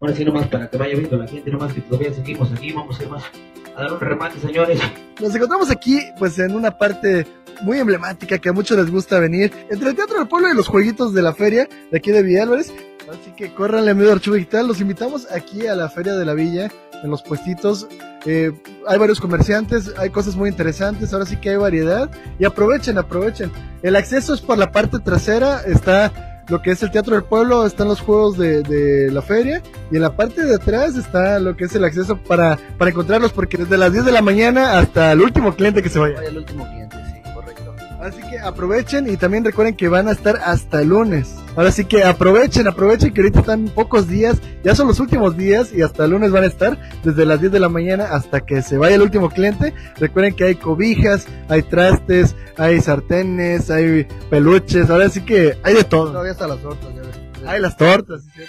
Ahora sí nomás para que vaya viendo la gente nomás que todavía seguimos aquí, vamos a ir más a dar un remate, señores. Nos encontramos aquí, pues en una parte muy emblemática que a muchos les gusta venir, entre el Teatro del Pueblo y los jueguitos de la feria de aquí de Villalvares. Así que córranle a medio archivo digital, los invitamos aquí a la Feria de la Villa, en los puestitos. Eh, hay varios comerciantes, hay cosas muy interesantes, ahora sí que hay variedad. Y aprovechen, aprovechen. El acceso es por la parte trasera, está lo que es el Teatro del Pueblo, están los juegos de, de, la feria y en la parte de atrás está lo que es el acceso para, para encontrarlos porque desde las 10 de la mañana hasta el último cliente que se vaya. Así que aprovechen y también recuerden que van a estar hasta el lunes. Ahora sí que aprovechen, aprovechen que ahorita están pocos días, ya son los últimos días y hasta el lunes van a estar desde las 10 de la mañana hasta que se vaya el último cliente. Recuerden que hay cobijas, hay trastes, hay sartenes, hay peluches, ahora sí que hay de todo. Todavía hasta las tortas, ya ves. Hay las tortas, ¿sí.